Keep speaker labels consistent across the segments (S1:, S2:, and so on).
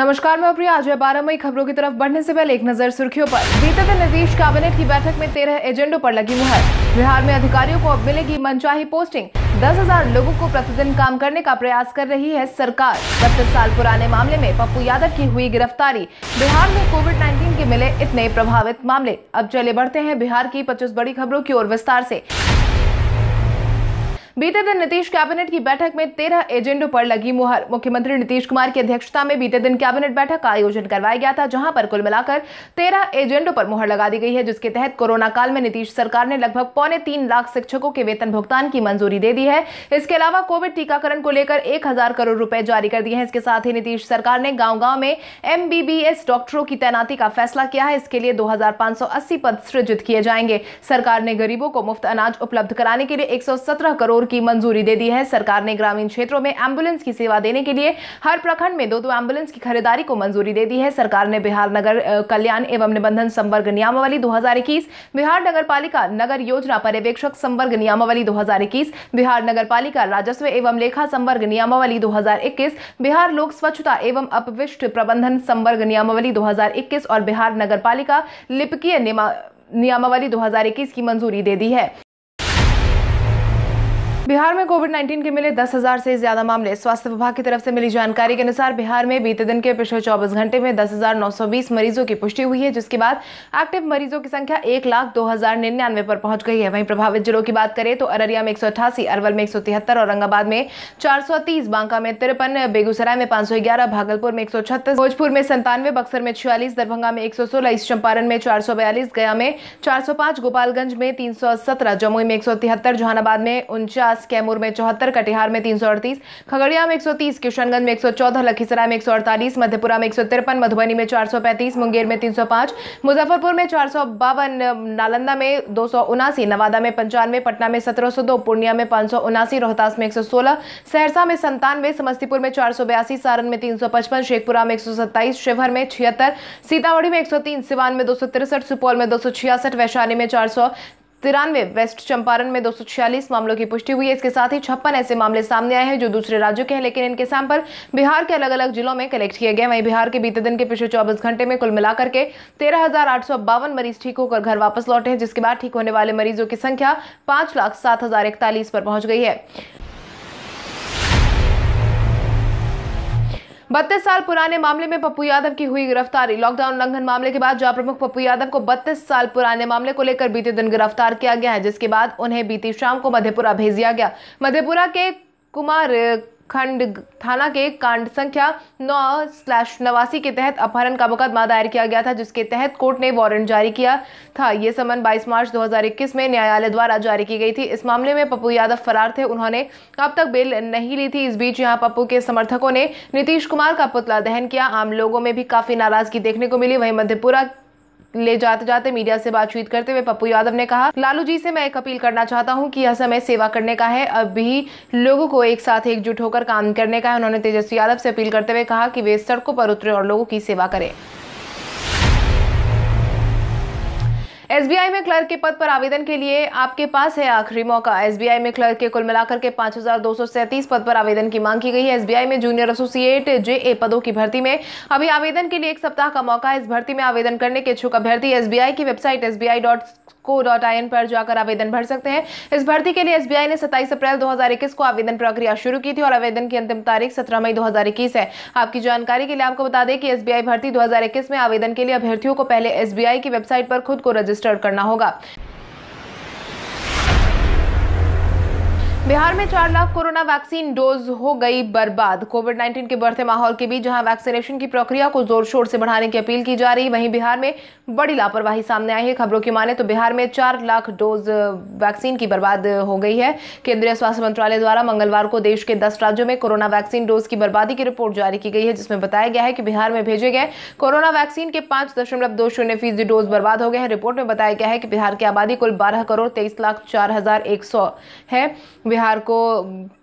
S1: नमस्कार मैं प्रिया अजय मई खबरों की तरफ बढ़ने से पहले एक नजर सुर्खियों पर बीते दिन नीतीश कैबिनेट की बैठक में तेरह एजेंडों पर लगी मुहर बिहार में अधिकारियों को अब मिलेगी मनचाही पोस्टिंग दस हजार लोगो को प्रतिदिन काम करने का प्रयास कर रही है सरकार बत्तीस साल पुराने मामले में पप्पू यादव की हुई गिरफ्तारी बिहार में कोविड नाइन्टीन के मिले इतने प्रभावित मामले अब चले बढ़ते हैं बिहार की पच्चीस बड़ी खबरों की ओर विस्तार ऐसी बीते दिन नीतीश कैबिनेट की बैठक में तेरह एजेंडों पर लगी मुहर मुख्यमंत्री नीतीश कुमार की अध्यक्षता में बीते दिन कैबिनेट बैठक का आयोजन करवाया गया था जहां पर कुल मिलाकर तेरह एजेंडों पर मुहर लगा दी गई है जिसके तहत कोरोना काल में नीतीश सरकार ने लगभग पौने तीन लाख शिक्षकों के वेतन भुगतान की मंजूरी दे दी है इसके अलावा कोविड टीकाकरण को लेकर एक हजार करोड़ रुपए जारी कर दिए हैं इसके साथ ही नीतीश सरकार ने गांव गांव में एम डॉक्टरों की तैनाती का फैसला किया है इसके लिए दो पद सृजित किए जाएंगे सरकार ने गरीबों को मुफ्त अनाज उपलब्ध कराने के लिए एक करोड़ की मंजूरी दे दी है सरकार ने ग्रामीण क्षेत्रों में एम्बुलेंस की सेवा देने के लिए हर प्रखंड में दो दो एम्बुलेंस की खरीदारी को मंजूरी दे दी है सरकार ने बिहार नगर कल्याण एवं निबंधन संवर्ग नियमावली इक्कीस बिहार पालिका नगर योजना पर्यवेक्षक संवर्ग नियमावली इक्कीस बिहार पालिका राजस्व एवं लेखा संवर्ग नियमावली इक्कीस बिहार लोक स्वच्छता एवं अपविष्ट प्रबंधन संवर्ग नियमावली 2021 और बिहार नगर पालिका लिपकीय नियमावली 2021 की मंजूरी दे दी है बिहार में कोविड 19 के मिले 10,000 से ज्यादा मामले स्वास्थ्य विभाग की तरफ से मिली जानकारी के अनुसार बिहार में बीते दिन के पिछले 24 घंटे में 10,920 मरीजों की पुष्टि हुई है जिसके बाद एक्टिव मरीजों की संख्या एक लाख दो हजार निन्यानवे पर पहुंच गई है वहीं प्रभावित जिलों की बात करें तो अररिया में एक अरवल में एक औरंगाबाद में चार बांका में तिरपन बेगूसराय में पांच भागलपुर में एक भोजपुर में संतानवे बक्सर में छियालीस दरभंगा में एक ईस्ट चंपारण में चार गया में चार गोपालगंज में तीन जमुई में एक जहानाबाद में उनचास पचास कैमूर में चौहत्तर कटिहार में तीन सौ अड़तीस खगड़िया में एक सौ तीस किशनगंज में एक सौ चौदह लखीसराय में एक सौ अड़तालीस में एक सौ तिरपन मधुबनी में चार सौ पैंतीस मुंगेर में तीन सौ मुजफ्फरपुर में चार सौ बावन नालंदा में दो सौ उनासी नवादा में पंचानवे पटना में सत्रह सौ दो पूर्णिया में पांच सौ उनासी रोहतास में एक सौ सोलह सहरसा में संतानवे समस्तीपुर में चार सौ बयासी सारण में तीन सौ पचपन शेखपुरा में एक सौ सत्ताईस शिवहर में छिहत्तर सीतामढ़ी में एक सौ तीन सिवान में दो सौ तिरसठ सुपौल में दो सौ छियासठ वैशाली में चार सौ तिरानवे वेस्ट चंपारण में दो मामलों की पुष्टि हुई है इसके साथ ही छप्पन ऐसे मामले सामने आए हैं जो दूसरे राज्यों के हैं लेकिन इनके सैंपल बिहार के अलग अलग जिलों में कलेक्ट किए गए वहीं बिहार के बीते दिन के पिछले 24 घंटे में कुल मिलाकर के तेरह मरीज ठीक होकर घर वापस लौटे हैं जिसके बाद ठीक होने वाले मरीजों की संख्या पांच लाख सात हजार इकतालीस पर पहुंच गई है बत्तीस साल पुराने मामले में पप्पू यादव की हुई गिरफ्तारी लॉकडाउन उल्लंघन मामले के बाद जहां प्रमुख पप्पू यादव को बत्तीस साल पुराने मामले को लेकर बीते दिन गिरफ्तार किया गया है जिसके बाद उन्हें बीती शाम को मधेपुरा भेज दिया गया मधेपुरा के कुमार खंड थाना के कांड संख्या नौ स्लैश नवासी के तहत अपहरण का मुकदमा दायर किया गया था जिसके तहत कोर्ट ने वारंट जारी किया था ये समन 22 मार्च 2021 में न्यायालय द्वारा जारी की गई थी इस मामले में पप्पू यादव फरार थे उन्होंने अब तक बेल नहीं ली थी इस बीच यहाँ पप्पू के समर्थकों ने नीतीश कुमार का पुतला दहन किया आम लोगों में भी काफी नाराजगी देखने को मिली वही मधेपुरा ले जाते जाते मीडिया से बातचीत करते हुए पप्पू यादव ने कहा लालू जी से मैं एक अपील करना चाहता हूं कि यह समय सेवा करने का है अभी लोगों को एक साथ एकजुट होकर काम करने का है उन्होंने तेजस्वी यादव से अपील करते हुए कहा कि वे सड़कों पर उतरे और लोगों की सेवा करें एसबीआई में क्लर्क के पद पर आवेदन के लिए आपके पास है आखिरी मौका एसबीआई में क्लर्क के कुल मिलाकर के पांच पद पर आवेदन की मांग की गई है एसबीआई में जूनियर एसोसिएट जे पदों की भर्ती में अभी आवेदन के लिए एक सप्ताह का मौका है इस भर्ती में आवेदन करने के इच्छुक अभ्यर्थी एसबीआई की वेबसाइट एस को डॉट पर जाकर आवेदन भर सकते हैं इस भर्ती के लिए एसबीआई ने सत्ताईस अप्रैल 2021 को आवेदन प्रक्रिया शुरू की थी और आवेदन की अंतिम तारीख सत्रह मई 2021 है आपकी जानकारी के लिए आपको बता दें कि एसबीआई भर्ती 2021 में आवेदन के लिए अभ्यर्थियों को पहले एसबीआई की वेबसाइट पर खुद को रजिस्टर करना होगा बिहार में चार लाख कोरोना वैक्सीन डोज हो गई बर्बाद कोविड 19 के बढ़ते माहौल के बीच जहां वैक्सीनेशन की प्रक्रिया को जोर शोर से बढ़ाने की अपील की जा रही वहीं बिहार में बड़ी लापरवाही सामने आई है खबरों की माने तो बिहार में चार लाख डोज वैक्सीन की बर्बाद हो गई है केंद्रीय स्वास्थ्य मंत्रालय द्वारा मंगलवार को देश के दस राज्यों में कोरोना वैक्सीन डोज की बर्बादी की रिपोर्ट जारी की गई है जिसमें बताया गया है कि बिहार में भेजे गए कोरोना वैक्सीन के पांच दशमलव दो शून्य फीसदी डोज बर्बाद हो गए हैं रिपोर्ट में बताया गया है कि बिहार की आबादी कुल बारह करोड़ तेईस लाख चार हजार एक सौ है बिहार को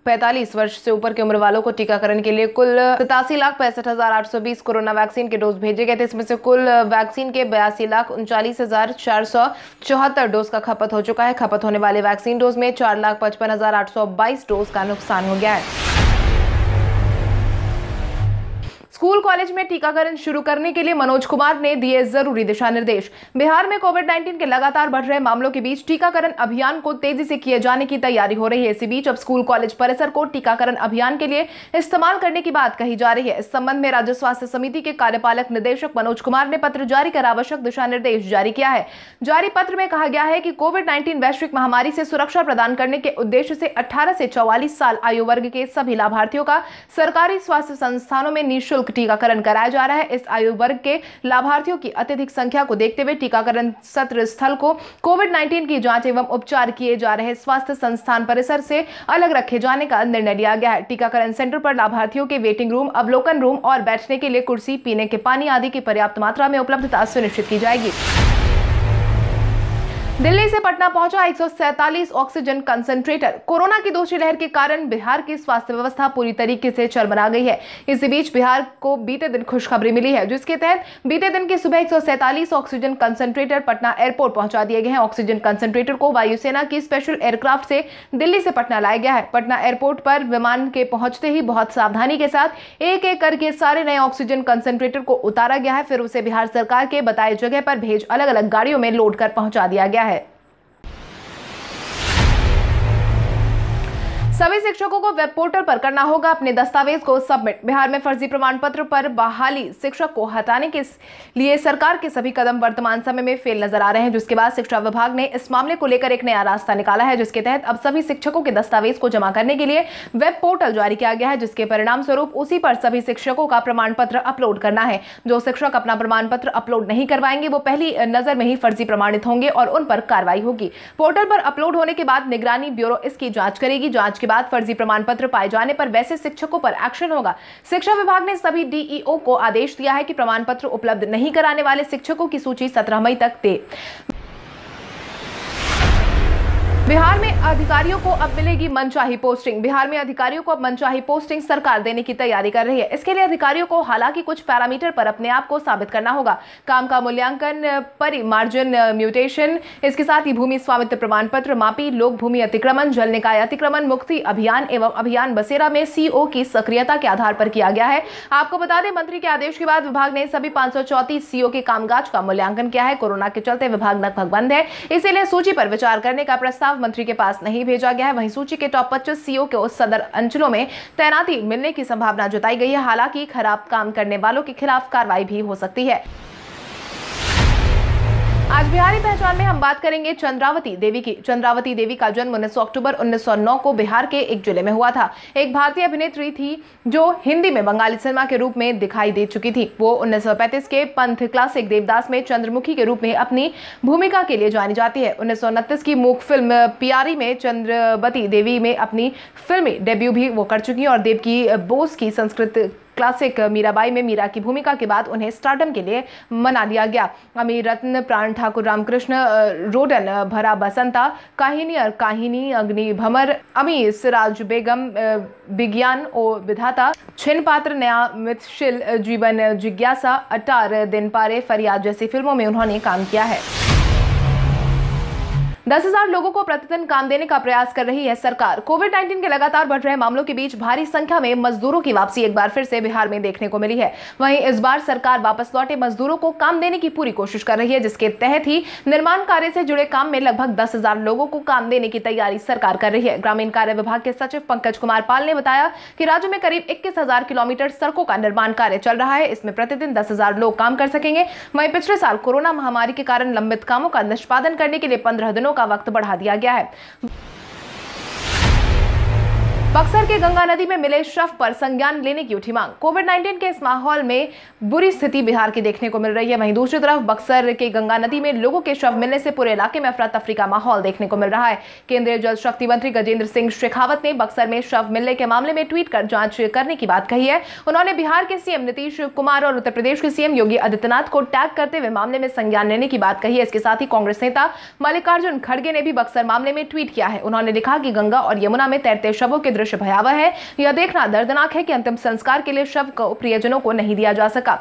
S1: 45 वर्ष से ऊपर की उम्र वालों को टीकाकरण के लिए कुल सतासी लाख पैंसठ हजार आठ सौ बीस कोरोना वैक्सीन के डोज भेजे गए थे इसमें से कुल वैक्सीन के बयासी लाख उनचालीस हजार चार सौ चौहत्तर डोज का खपत हो चुका है खपत होने वाले वैक्सीन डोज में चार लाख पचपन हजार आठ सौ बाईस डोज का नुकसान हो गया है स्कूल कॉलेज में टीकाकरण शुरू करने के लिए मनोज कुमार ने दिए जरूरी दिशा निर्देश बिहार में कोविड 19 के लगातार बढ़ रहे मामलों के बीच टीकाकरण अभियान को तेजी से किए जाने की तैयारी हो रही है इसी बीच अब स्कूल कॉलेज परिसर को टीकाकरण अभियान के लिए इस्तेमाल करने की बात कही जा रही है इस संबंध में राज्य स्वास्थ्य समिति के कार्यपालक निदेशक मनोज कुमार ने पत्र जारी कर आवश्यक दिशा निर्देश जारी किया है जारी पत्र में कहा गया है कि कोविड नाइन्टीन वैश्विक महामारी से सुरक्षा प्रदान करने के उद्देश्य से अठारह से चौवालीस साल आयु वर्ग के सभी लाभार्थियों का सरकारी स्वास्थ्य संस्थानों में निःशुल्क निःशुल्क टीकाकरण कराया जा रहा है इस आयु वर्ग के लाभार्थियों की अत्यधिक संख्या को देखते हुए टीकाकरण सत्र स्थल को कोविड नाइन्टीन की जाँच एवं उपचार किए जा रहे स्वास्थ्य संस्थान परिसर से अलग रखे जाने का निर्णय लिया गया है टीकाकरण सेंटर पर लाभार्थियों के वेटिंग रूम अवलोकन रूम और बैठने के लिए कुर्सी पीने के पानी आदि की पर्याप्त मात्रा में उपलब्धता सुनिश्चित की जाएगी दिल्ली से पटना पहुंचा 147 ऑक्सीजन कंसंट्रेटर कोरोना की दूसरी लहर के कारण बिहार की स्वास्थ्य व्यवस्था पूरी तरीके से चरमरा गई है इसी बीच बिहार को बीते दिन खुशखबरी मिली है जिसके तहत बीते दिन की सुबह 147 ऑक्सीजन कंसंट्रेटर पटना एयरपोर्ट पहुंचा दिए गए हैं ऑक्सीजन कंसंट्रेटर को वायुसेना की स्पेशल एयरक्राफ्ट से दिल्ली से पटना लाया गया है पटना एयरपोर्ट पर विमान के पहुंचते ही बहुत सावधानी के साथ एक एक करके सारे नए ऑक्सीजन कंसंट्रेटर को उतारा गया है फिर उसे बिहार सरकार के बताए जगह पर भेज अलग अलग गाड़ियों में लोड कर पहुंचा दिया गया है सभी शिक्षकों को वेब पोर्टल पर करना होगा अपने दस्तावेज को सबमिट बिहार में फर्जी प्रमाण पत्र पर बहाली शिक्षक को हटाने के लिए सरकार के सभी कदम वर्तमान समय में फेल नजर आ रहे हैं जिसके बाद शिक्षा विभाग ने इस मामले को लेकर एक नया रास्ता निकाला है जिसके तहत अब सभी शिक्षकों के दस्तावेज को जमा करने के लिए वेब पोर्टल जारी किया गया है जिसके परिणाम स्वरूप उसी पर सभी शिक्षकों का प्रमाण पत्र अपलोड करना है जो शिक्षक अपना प्रमाण पत्र अपलोड नहीं करवाएंगे वो पहली नजर में ही फर्जी प्रमाणित होंगे और उन पर कार्रवाई होगी पोर्टल पर अपलोड होने के बाद निगरानी ब्यूरो इसकी जांच करेगी जांच के बाद फर्जी प्रमाण पत्र पाए जाने पर वैसे शिक्षकों पर एक्शन होगा शिक्षा विभाग ने सभी डीईओ को आदेश दिया है कि प्रमाण पत्र उपलब्ध नहीं कराने वाले शिक्षकों की सूची सत्रह मई तक दे बिहार में अधिकारियों को अब मिलेगी मनचाही पोस्टिंग बिहार में अधिकारियों को अब मनचाही पोस्टिंग सरकार देने की तैयारी कर रही है इसके लिए अधिकारियों को हालांकि कुछ पैरामीटर पर अपने आप को साबित करना होगा काम का मूल्यांकन परि मार्जिन म्यूटेशन इसके साथ ही भूमि स्वामित्व प्रमाण पत्र मापी लोक भूमि अतिक्रमण जल निकाय अतिक्रमण मुक्ति अभियान एवं अभियान बसेरा में सीओ की सक्रियता के आधार पर किया गया है आपको बता दें मंत्री के आदेश के बाद विभाग ने सभी पांच सीओ के कामकाज का मूल्यांकन किया है कोरोना के चलते विभाग लगभग बंद है इसीलिए सूची पर विचार करने का प्रस्ताव प्रस्ताव मंत्री के पास नहीं भेजा गया है वहीं सूची के टॉप पच्चीस सीओ e के उस सदर अंचलों में तैनाती मिलने की संभावना जताई गई है हालांकि खराब काम करने वालों के खिलाफ कार्रवाई भी हो सकती है आज बिहारी पहचान में हम बात करेंगे चंद्रावती देवी की चंद्रावती देवी का जन्म उन्नीस अक्टूबर 1909 को बिहार के एक जिले में हुआ था एक भारतीय अभिनेत्री थी जो हिंदी में बंगाली सिनेमा के रूप में दिखाई दे चुकी थी वो 1935 के पंथ क्लासिक देवदास में चंद्रमुखी के रूप में अपनी भूमिका के लिए जानी जाती है उन्नीस की मूक फिल्म पियारी में चंद्रवती देवी में अपनी फिल्मी डेब्यू भी वो कर चुकी है और की बोस की संस्कृत क्लासिक मीराबाई में मीरा की भूमिका के बाद उन्हें स्टार्टम के लिए मना लिया गया अमीर रत्न प्राण ठाकुर रामकृष्ण रोडन भरा बसंता काहिनी और काहिनी अग्नि भमर अमी सिराज बेगम विज्ञान ओ विधाता छिन पात्र नया मिथशिल जीवन जिज्ञासा अटार दिन पारे फरियाद जैसी फिल्मों में उन्होंने काम किया है दस हजार लोगों को प्रतिदिन काम देने का प्रयास कर रही है सरकार कोविड नाइन्टीन के लगातार बढ़ रहे मामलों के बीच भारी संख्या में मजदूरों की वापसी एक बार फिर से बिहार में देखने को मिली है वहीं इस बार सरकार वापस लौटे मजदूरों को काम देने की पूरी कोशिश कर रही है जिसके तहत ही निर्माण कार्य से जुड़े काम में लगभग दस लोगों को काम देने की तैयारी सरकार कर रही है ग्रामीण कार्य विभाग के सचिव पंकज कुमार पाल ने बताया कि राज्य में करीब इक्कीस किलोमीटर सड़कों का निर्माण कार्य चल रहा है इसमें प्रतिदिन दस लोग काम कर सकेंगे वहीं पिछले साल कोरोना महामारी के कारण लंबित कामों का निष्पादन करने के लिए पंद्रह दिनों का वक्त बढ़ा दिया गया है बक्सर के गंगा नदी में मिले शव पर संज्ञान लेने की उठी मांग कोविड 19 के इस माहौल में बुरी स्थिति बिहार की देखने को मिल रही है वहीं दूसरी तरफ बक्सर के गंगा नदी में लोगों के शव मिलने से पूरे इलाके में अफरा तफरी का माहौल देखने को मिल रहा है केंद्रीय जल शक्ति मंत्री गजेंद्र सिंह शेखावत ने बक्सर में शव मिलने के मामले में ट्वीट कर जांच करने की बात कही है उन्होंने बिहार के सीएम नीतीश कुमार और उत्तर प्रदेश के सीएम योगी आदित्यनाथ को टैग करते हुए मामले में संज्ञान लेने की बात कही है इसके साथ ही कांग्रेस नेता मल्लिकार्जुन खड़गे ने भी बक्सर मामले में ट्वीट किया है उन्होंने लिखा कि गंगा और यमुना में तैरते शवों के दृश्य भयावह है यह देखना दर्दनाक है कि अंतिम संस्कार के लिए शव को प्रियजनों को नहीं दिया जा सका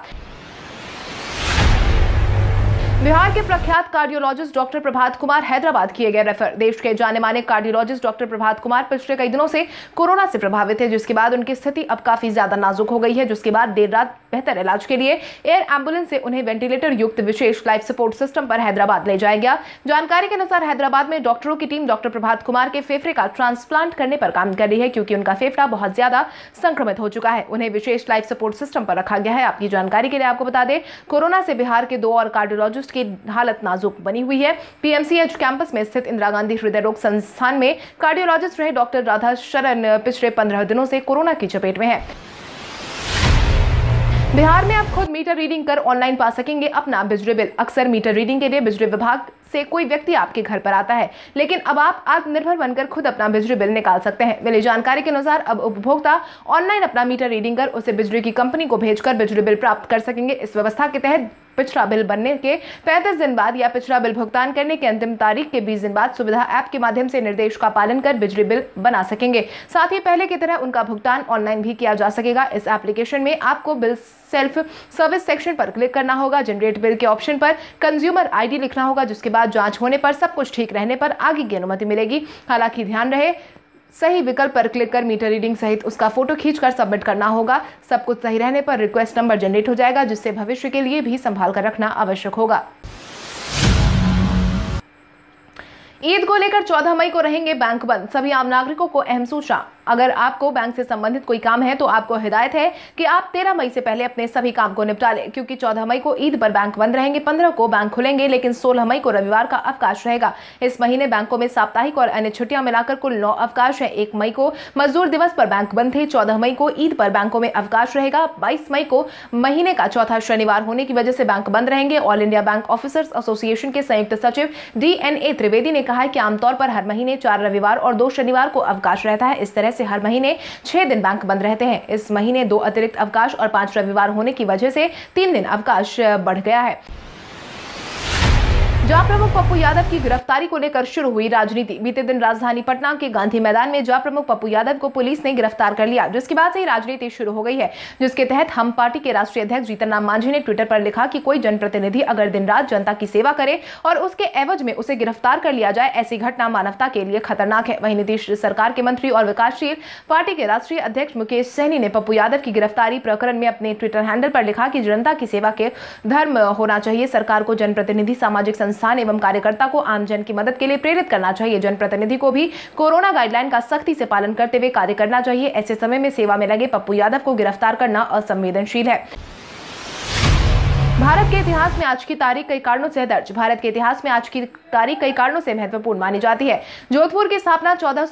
S1: बिहार के प्रख्यात कार्डियोलॉजिस्ट डॉक्टर प्रभात कुमार हैदराबाद किए गए रेफर देश के जाने माने कार्डियोलॉजिस्ट डॉक्टर प्रभात कुमार पिछले कई दिनों से कोरोना से प्रभावित थे जिसके बाद उनकी स्थिति अब काफी ज्यादा नाजुक हो गई है जिसके बाद देर रात बेहतर इलाज के लिए एयर एम्बुलेंस से उन्हें वेंटिलेटर युक्त विशेष लाइफ सपोर्ट सिस्टम पर हैदराबाद ले जाया गया जानकारी के अनुसार हैदराबाद में डॉक्टरों की टीम डॉक्टर प्रभात कुमार के फेफड़े का ट्रांसप्लांट करने पर काम कर रही है क्योंकि उनका फेफड़ा बहुत ज्यादा संक्रमित हो चुका है उन्हें विशेष लाइफ सपोर्ट सिस्टम पर रखा गया है आपकी जानकारी के लिए आपको बता दें कोरोना से बिहार के दो और कार्डियोलॉजिस्ट की हालत नाजुक बनी हुई है पीएमसीएच कैंपस में स्थित इंदिरा गांधी हृदय रोग संस्थान में कार्डियोलॉजिस्ट रहे डॉक्टर राधा शरण पिछले पंद्रह दिनों से कोरोना की चपेट में है बिहार में आप खुद मीटर रीडिंग कर ऑनलाइन पा सकेंगे अपना बिजली बिल अक्सर मीटर रीडिंग के लिए बिजली विभाग से कोई व्यक्ति आपके घर पर आता है लेकिन अब आप आत्मनिर्भर बनकर खुद अपना बिजली बिल निकाल सकते हैं मिली जानकारी के अनुसार अब उपभोक्ता ऑनलाइन अपना मीटर रीडिंग कर उसे बिजली की कंपनी को भेजकर बिजली बिल प्राप्त कर सकेंगे इस व्यवस्था के तहत पिछड़ा बिल बनने के 35 दिन बाद या पिछड़ा बिल भुगतान करने के अंतिम तारीख के 20 दिन बाद सुविधा ऐप के माध्यम से निर्देश का पालन कर बिजली बिल बना सकेंगे साथ ही पहले की तरह उनका भुगतान ऑनलाइन भी किया जा सकेगा इस एप्लीकेशन में आपको बिल सेल्फ सर्विस सेक्शन पर क्लिक करना होगा जनरेट बिल के ऑप्शन पर कंज्यूमर आई लिखना होगा जिसके बाद बाद जांच होने पर सब कुछ ठीक रहने पर आगे की अनुमति मिलेगी हालांकि ध्यान रहे सही विकल्प पर क्लिक कर मीटर रीडिंग सहित उसका फोटो खींचकर सबमिट करना होगा सब कुछ सही रहने पर रिक्वेस्ट नंबर जनरेट हो जाएगा जिससे भविष्य के लिए भी संभाल कर रखना आवश्यक होगा ईद को लेकर 14 मई को रहेंगे बैंक बंद सभी आम नागरिकों को अहम सूचना अगर आपको बैंक से संबंधित कोई काम है तो आपको हिदायत है कि आप तेरह मई से पहले अपने सभी काम को निपटा लें क्योंकि चौदह मई को ईद पर बैंक बंद रहेंगे पंद्रह को बैंक खुलेंगे लेकिन सोलह मई को रविवार का अवकाश रहेगा इस महीने बैंकों में साप्ताहिक और अन्य छुट्टियां मिलाकर कुल नौ अवकाश है एक मई को मजदूर दिवस पर बैंक बंद थे चौदह मई को ईद पर बैंकों में अवकाश रहेगा बाईस मई को महीने का चौथा शनिवार होने की वजह से बैंक बंद रहेंगे all India bank officers association के संयुक्त सचिव डी त्रिवेदी ने कहा कि आमतौर पर हर महीने चार रविवार और दो शनिवार को अवकाश रहता है इस तरह से हर महीने छह दिन बैंक बंद रहते हैं इस महीने दो अतिरिक्त अवकाश और पांच रविवार होने की वजह से तीन दिन अवकाश बढ़ गया है जा प्रमुख पप्पू यादव की गिरफ्तारी को लेकर शुरू हुई राजनीति बीते दिन राजधानी पटना के गांधी मैदान में जा प्रमुख पप्पू यादव को पुलिस ने गिरफ्तार कर लिया जिसके बाद से ही राजनीति शुरू हो गई है जिसके तहत हम पार्टी के राष्ट्रीय अध्यक्ष जीतन राम मांझी ने ट्विटर पर लिखा कि कोई जनप्रतिनिधि अगर दिन रात जनता की सेवा करे और उसके एवज में उसे गिरफ्तार कर लिया जाए ऐसी घटना मानवता के लिए खतरनाक है वही नीतीश सरकार के मंत्री और विकासशील पार्टी के राष्ट्रीय अध्यक्ष मुकेश सहनी ने पप्पू यादव की गिरफ्तारी प्रकरण में अपने ट्विटर हैंडल पर लिखा कि जनता की सेवा के धर्म होना चाहिए सरकार को जनप्रतिनिधि सामाजिक संस्था इंसान एवं कार्यकर्ता को आमजन की मदद के लिए प्रेरित करना चाहिए जनप्रतिनिधि को भी कोरोना गाइडलाइन का सख्ती से पालन करते हुए कार्य करना चाहिए ऐसे समय में सेवा में लगे पप्पू यादव को गिरफ्तार करना असंवेदनशील है भारत के इतिहास में आज की तारीख कई कारणों से दर्ज भारत के इतिहास में आज की गिरफ्तारी कई कारणों से महत्वपूर्ण मानी जाती है जोधपुर की स्थापना चौदह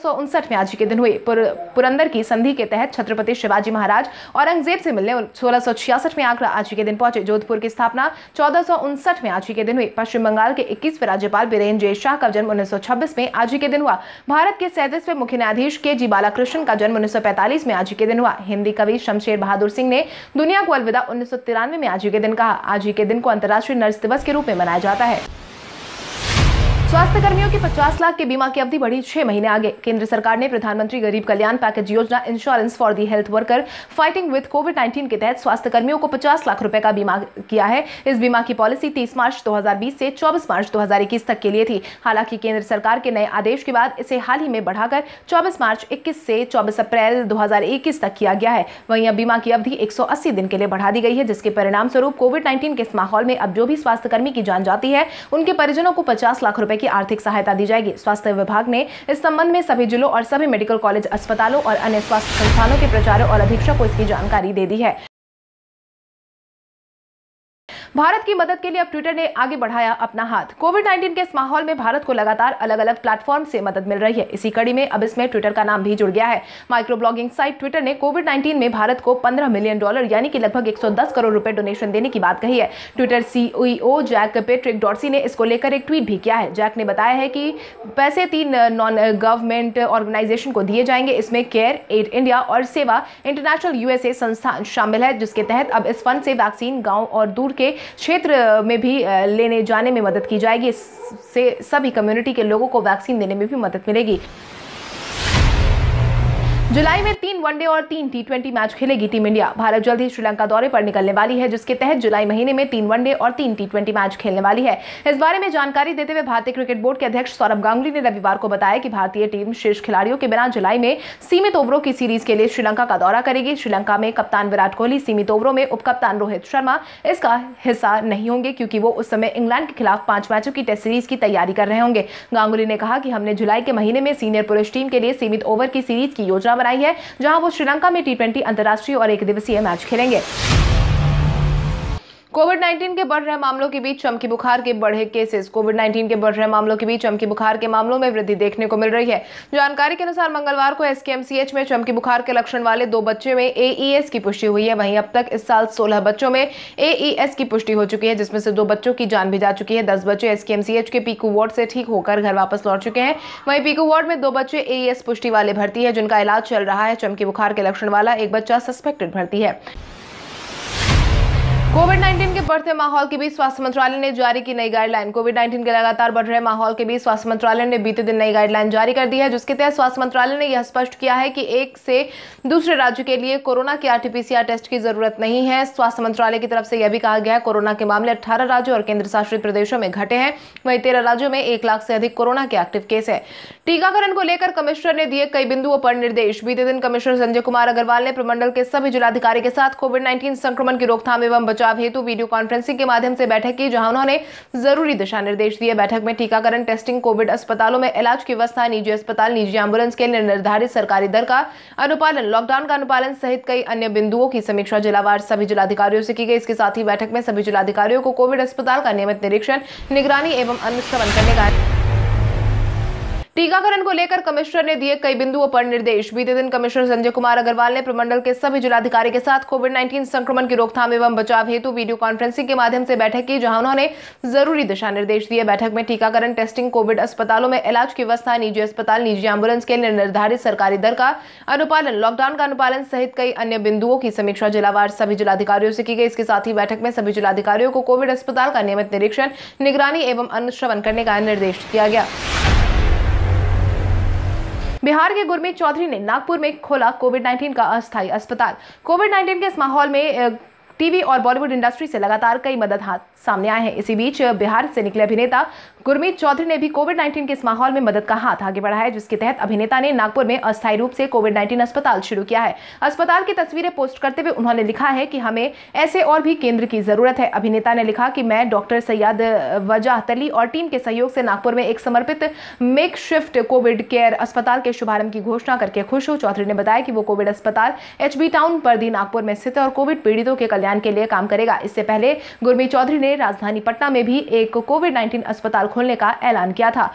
S1: में आज के दिन हुई पुर, पुरंदर की संधि के तहत छत्रपति शिवाजी महाराज औरंगजेब से मिलने सोलह में आगरा आज के दिन पहुंचे जोधपुर की स्थापना चौदह में आज ही के दिन हुई पश्चिम बंगाल के इक्कीसवे राज्यपाल बीरेन्द्र जय शाह का जन्म उन्नीस में आज के दिन हुआ भारत के सैंतीसवें मुख्य न्यायाधीश के जी बालाकृष्ण का जन्म उन्नीस में आज के दिन हुआ हिंदी कवि शमशेर बहादुर सिंह ने दुनिया को अलविदा उन्नीस में आज के दिन कहा आज ही के दिन को अंतर्राष्ट्रीय नर्स दिवस के रूप में मनाया जाता है स्वास्थ्य कर्मियों की 50 लाख के बीमा की अवधि बढ़ी छह महीने आगे केंद्र सरकार ने प्रधानमंत्री गरीब कल्याण पैकेज योजना insurance for the health worker fighting with Covid 19 के तहत स्वास्थ्य कर्मियों को 50 लाख रुपए का बीमा किया है इस बीमा की पॉलिसी 30 मार्च 2020 से 24 मार्च 2021 तक के लिए थी हालांकि केंद्र सरकार के नए आदेश के बाद इसे हाल ही में बढ़ाकर चौबीस मार्च इक्कीस से चौबीस अप्रैल दो तक किया गया है वहीं अब बीमा की अवधि एक दिन के लिए बढ़ा दी गई है जिसके परिणाम स्वरूप कोविड नाइन्टीन के इस माहौल में अब जो भी स्वास्थ्यकर्मी की जान जाती है उनके परिजनों को पचास लाख रुपए की आर्थिक सहायता दी जाएगी स्वास्थ्य विभाग ने इस संबंध में सभी जिलों और सभी मेडिकल कॉलेज अस्पतालों और अन्य स्वास्थ्य संस्थानों के प्रचारों और अधीक्षक को इसकी जानकारी दे दी है भारत की मदद के लिए अब ट्विटर ने आगे बढ़ाया अपना हाथ कोविड नाइन्टीन के इस माहौल में भारत को लगातार अलग अलग प्लेटफॉर्म से मदद मिल रही है इसी कड़ी में अब इसमें ट्विटर का नाम भी जुड़ गया है माइक्रो ब्लॉगिंग साइट ट्विटर ने कोविड नाइन्टीन में भारत को पंद्रह मिलियन डॉलर यानी कि लगभग एक करोड़ रुपए डोनेशन देने की बात कही है Twitter CEO Jack Patrick Dorsey ने इसको लेकर एक ट्वीट भी किया है जैक ने बताया है कि पैसे तीन नॉन गवर्नमेंट ऑर्गेनाइजेशन को दिए जाएंगे इसमें केयर एड इंडिया और सेवा इंटरनेशनल यूएसए संस्थान शामिल है जिसके तहत अब इस फंड से वैक्सीन गांव और दूर के क्षेत्र में भी लेने जाने में मदद की जाएगी इससे सभी कम्युनिटी के लोगों को वैक्सीन देने में भी मदद मिलेगी जुलाई में तीन वनडे और तीन टी ट्वेंटी मैच खेलेगी टीम इंडिया भारत जल्द ही श्रीलंका दौरे पर निकलने वाली है जिसके तहत जुलाई महीने में तीन वनडे और तीन टी ट्वेंटी मैच खेलने वाली है इस बारे में जानकारी देते हुए भारतीय क्रिकेट बोर्ड के अध्यक्ष सौरभ गांगुली ने रविवार को बताया कि भारतीय टीम शीर्ष खिलाड़ियों के बिना जुलाई में सीमित ओवरों की सीरीज के लिए श्रीलंका का दौरा करेगी श्रीलंका में कप्तान विराट कोहली सीमित ओवरों में उप रोहित शर्मा इसका हिस्सा नहीं होंगे क्योंकि वो उस समय इंग्लैंड के खिलाफ पांच मैचों की टेस्ट सीरीज की तैयारी कर रहे होंगे गांगुली ने कहा कि हमने जुलाई के महीने में सीनियर पुरुष टीम के लिए सीमित ओवर की सीरीज की योजना बनाई है जहां वो श्रीलंका में टी ट्वेंटी अंतर्राष्ट्रीय और एक दिवसीय मैच खेलेंगे कोविड 19 के बढ़ रहे मामलों के बीच चमकी बुखार के बढ़े केसेस कोविड 19 के बढ़ रहे मामलों के बीच चमकी बुखार के मामलों में वृद्धि देखने को मिल रही है जानकारी के अनुसार मंगलवार को एसकेएमसीएच में चमकी बुखार के लक्षण वाले दो बच्चे में एईएस e की पुष्टि हुई है वहीं अब तक इस साल सोलह बच्चों में एईएस e की पुष्टि हो चुकी है जिसमें से दो बच्चों की जान भी जा चुकी है दस बच्चे एसकेएमसीएच के पीकू वार्ड से ठीक होकर घर वापस लौट चुके हैं वहीं पीकू वार्ड में दो बच्चे एईएस e पुष्टि वाले भर्ती है जिनका इलाज चल रहा है चमकी बुखार के लक्षण वाला एक बच्चा सस्पेक्टेड भर्ती है कोविड 19 के बढ़ते माहौल के बीच स्वास्थ्य मंत्रालय ने जारी की नई गाइडलाइन कोविड 19 के लगातार बढ़ रहे माहौल के बीच स्वास्थ्य मंत्रालय ने बीते दिन नई गाइडलाइन जारी कर दी है जिसके तहत स्वास्थ्य मंत्रालय ने यह स्पष्ट किया है कि एक से दूसरे राज्य के लिए कोरोना के आरटीपीसीआर टेस्ट की जरूरत नहीं है स्वास्थ्य मंत्रालय की तरफ से यह भी कहा गया है कोरोना के मामले अट्ठारह राज्यों और केंद्र शासित प्रदेशों में घटे हैं वहीं तेरह राज्यों में एक लाख से अधिक कोरोना के एक्टिव केस है टीकाकरण को लेकर कमिश्नर ने दिए कई बिंदुओं पर निर्देश बीते दिन कमिश्नर संजय कुमार अग्रवाल ने प्रमंडल के सभी जिलाधिकारी के साथ कोविड नाइन्टीन संक्रमण की रोकथाम एवं बचाव बचाव हेतु वीडियो कॉन्फ्रेंसिंग के माध्यम से बैठक की जहां उन्होंने जरूरी दिशा निर्देश दिए बैठक में टीकाकरण टेस्टिंग कोविड अस्पतालों में इलाज की व्यवस्था निजी अस्पताल निजी एम्बुलेंस के निर्धारित सरकारी दर का अनुपालन लॉकडाउन का अनुपालन सहित कई अन्य बिंदुओं की समीक्षा जिलावार सभी जिलाधिकारियों से की गई इसके साथ ही बैठक में सभी जिलाधिकारियों को कोविड अस्पताल का नियमित निरीक्षण निगरानी एवं अनुश्रवण करने का टीकाकरण को लेकर कमिश्नर ने दिए कई बिंदुओं पर निर्देश बीते दिन कमिश्नर संजय कुमार अग्रवाल ने प्रमंडल के सभी जिलाधिकारी के साथ कोविड नाइन्टीन संक्रमण की रोकथाम एवं बचाव हेतु वीडियो कॉन्फ्रेंसिंग के माध्यम से बैठक की जहां उन्होंने जरूरी दिशा निर्देश दिए बैठक में टीकाकरण टेस्टिंग कोविड अस्पतालों में इलाज की व्यवस्था निजी अस्पताल निजी एम्बुलेंस के निर्धारित सरकारी दर का अनुपालन लॉकडाउन का अनुपालन सहित कई अन्य बिंदुओं की समीक्षा जिलावार सभी जिलाधिकारियों से की गई इसके साथ ही बैठक में सभी जिलाधिकारियों को कोविड अस्पताल का नियमित निरीक्षण निगरानी एवं अनुश्रवण करने का निर्देश दिया गया बिहार के गुरमीत चौधरी ने नागपुर में खोला कोविड नाइन्टीन का अस्थायी अस्पताल कोविड नाइन्टीन के इस माहौल में टीवी और बॉलीवुड इंडस्ट्री से लगातार कई मदद हाथ सामने आए हैं इसी बीच बिहार से निकले अभिनेता गुरमीत चौधरी ने भी कोविड नाइन्टीन के इस माहौल में मदद का हाथ आगे बढ़ाया है जिसके तहत अभिनेता ने नागपुर में अस्थायी रूप से कोविड नाइन्टीन अस्पताल शुरू किया है अस्पताल की तस्वीरें पोस्ट करते हुए उन्होंने लिखा है कि हमें ऐसे और भी केंद्र की जरूरत है अभिनेता ने लिखा कि मैं डॉक्टर सैयद तली और टीम के सहयोग से नागपुर में एक समर्पित मेक शिफ्ट कोविड केयर अस्पताल के शुभारंभ की घोषणा करके खुश हूँ चौधरी ने बताया कि वो कोविड अस्पताल एच टाउन पर दी नागपुर में स्थित और कोविड पीड़ितों के कल्याण कल्याण के लिए काम करेगा इससे पहले गुरमीत चौधरी ने राजधानी पटना में भी एक कोविड नाइन्टीन अस्पताल खोलने का ऐलान किया था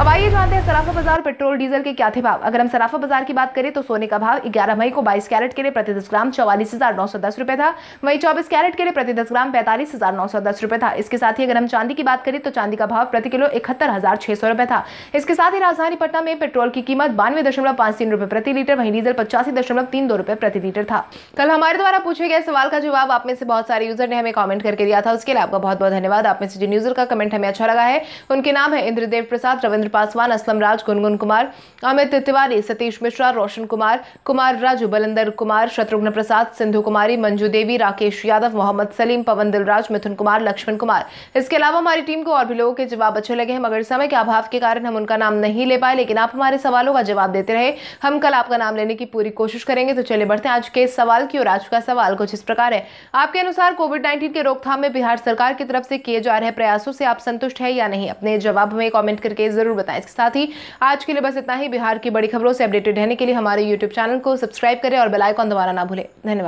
S1: अब आइए जानते हैं सराफा बाजार पेट्रोल डीजल के क्या थे भाव अगर हम सराफा बाजार की बात करें तो सोने का भाव 11 मई को 22 कैरेट के लिए प्रति दस ग्राम चौवालीस हजार नौ सौ दस रुपए था वहीं 24 कैरेट के लिए प्रति दस ग्राम पैंतालीस हजार नौ सौ दस रुपए था इसके साथ ही अगर हम चांदी की बात करें तो चांदी का भाव प्रति किलो इकहत्तर हजार छह सौ रुपए था इसके साथ ही राजधानी पटना में पेट्रोल की कीमत बानवे दशमलव पांच तीन रुपए प्रति लीटर वहीं डीजल पचासी दशमलव तीन दो रुपए प्रति लीटर था कल हमारे द्वारा पूछे गए सवाल का जवाब आप में से बहुत सारे यूजर ने हमें कमेंट करके दिया था उसके लिए आपका बहुत बहुत धन्यवाद आप में से जिन यूजर का कमेंट हमें अच्छा लगा है उनके नाम है इंद्रदेव प्रसाद रविंद्र महेंद्र पासवान असलम राज गुनगुन कुमार अमित तिवारी सतीश मिश्रा रोशन कुमार कुमार राजू बलंदर कुमार शत्रुघ्न प्रसाद सिंधु कुमारी मंजू देवी राकेश यादव मोहम्मद सलीम पवन दिलराज मिथुन कुमार लक्ष्मण कुमार इसके अलावा हमारी टीम को और भी लोगों के जवाब अच्छे लगे हैं मगर समय के अभाव के कारण हम उनका नाम नहीं ले पाए लेकिन आप हमारे सवालों का जवाब देते रहे हम कल आपका नाम लेने की पूरी कोशिश करेंगे तो चले बढ़ते हैं आज के सवाल की और आज का सवाल कुछ इस प्रकार है आपके अनुसार कोविड नाइन्टीन के रोकथाम में बिहार सरकार की तरफ से किए जा रहे प्रयासों से आप संतुष्ट है या नहीं अपने जवाब हमें कॉमेंट करके जरूर बताएं इसके साथ ही आज के लिए बस इतना ही बिहार की बड़ी खबरों से अपडेटेड रहने के लिए हमारे यूट्यूब चैनल को सब्सक्राइब करें और बेलाइकॉन दोबारा ना भूलें धन्यवाद